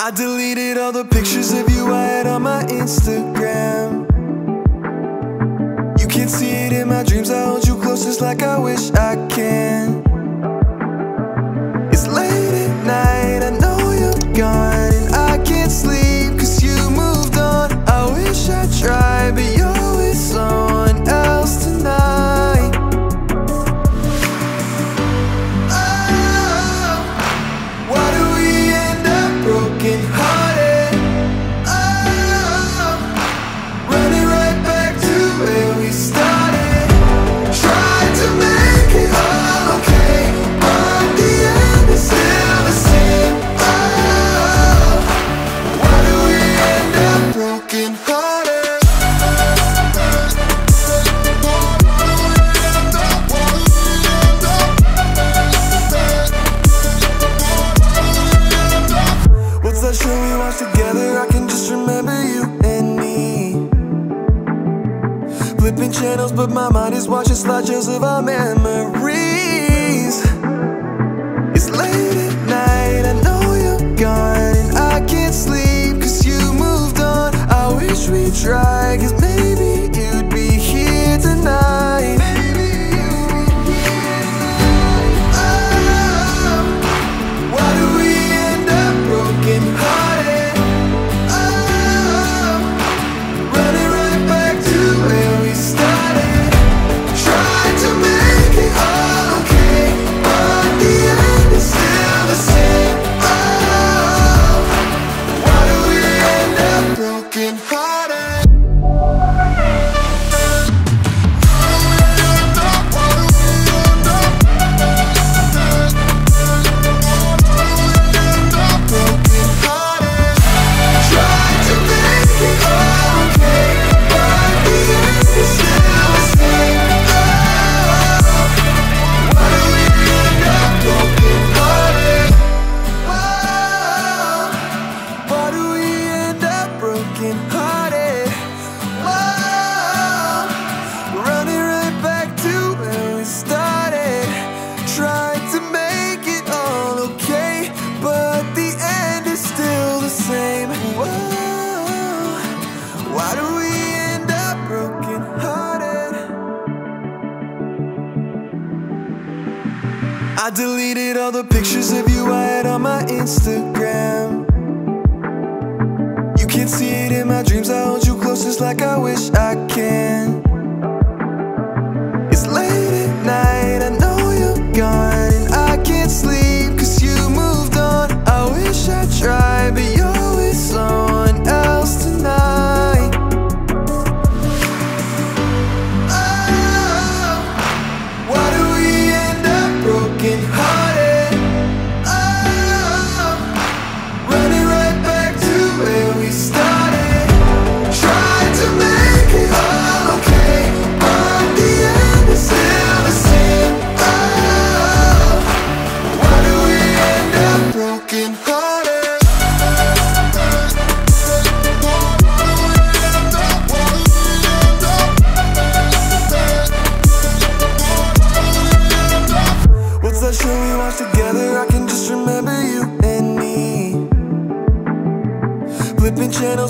I deleted all the pictures of you I had on my Instagram. You can see it in my dreams. I hold you close just like I wish I can. It's late at night, I know you're gone, channels, but my mind is watching slideshows of our memories. It's late at night, I know you're gone, and I can't sleep cause you moved on. I wish we tried, I deleted all the pictures of you I had on my Instagram. You can't see it in my dreams. I hold you close just like I wish I can.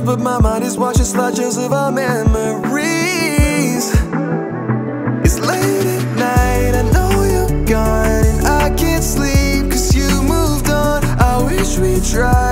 But my mind is watching slideshows of our memories. It's late at night, I know you're gone, and I can't sleep cause you moved on. I wish we tried.